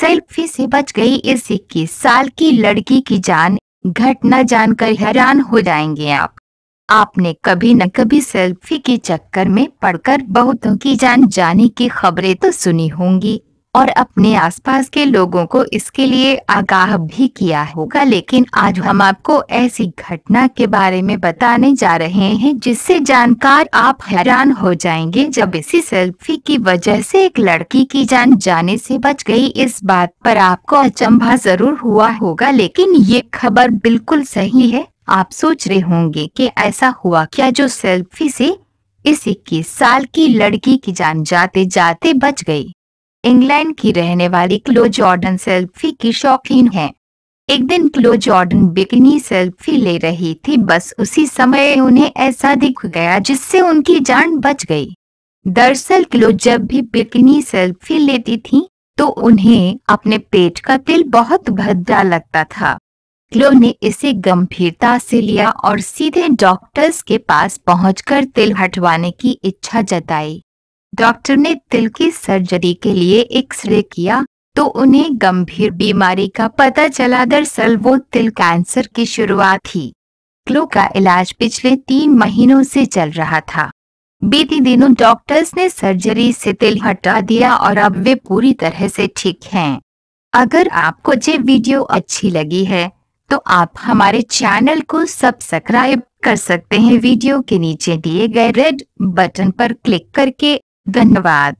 Selfie से बच गई इस इक्कीस साल की लड़की की जान। घटना जानकर हैरान हो जाएँगे आप। आपने कभी न कभी सेल्फी के चक्कर में पड़कर बहुतों की जान जाने की खबरें तो सुनी होंगी। और अपने आसपास के लोगों को इसके लिए आगाह भी किया होगा। लेकिन आज हम आपको ऐसी घटना के बारे में बताने जा रहे हैं, जिससे जानकार आप हैरान हो जाएँगे, जब इसी सेल्फी की वजह से एक लड़की की जान जाने से बच गई। इस बात पर आपको अचंभा ज़रूर हुआ होगा, लेकिन ये खबर बिल्कुल सही है। आप सोच रहे होंगे कि ऐसा हुआ क्या जो सेल्फी से इस इक्कीस साल की लड़की की जान जाते जाते बच गई। इंग्लैंड की रहने वाली क्लो जॉर्डन सेल्फी की शौकीन है। एक दिन क्लो जॉर्डन बिकनी सेल्फी ले रही थी, बस उसी समय उन्हें ऐसा दिख गया जिससे उनकी जान बच गई। दरअसल क्लो जब भी बिकनी सेल्फी लेती थी तो उन्हें अपने पेट का तिल बहुत भद्दा लगता था। क्लो ने इसे गंभीरता से लिया और सीधे डॉक्टर्स के पास पहुंचकर तिल हटवाने की इच्छा जताई। डॉक्टर ने तिल की सर्जरी के लिए एक्सरे किया तो उन्हें गंभीर बीमारी का पता चला। दरअसल वो तिल कैंसर की शुरुआत थी। क्लो का इलाज पिछले तीन महीनों से चल रहा था। बीती दिनों डॉक्टर्स ने सर्जरी से तिल हटा दिया और अब वे पूरी तरह से ठीक हैं। अगर आपको ये वीडियो अच्छी लगी है तो आप हमारे चैनल को सब्सक्राइब कर सकते हैं। वीडियो के नीचे दिए गए रेड बटन पर क्लिक करके धन्यवाद.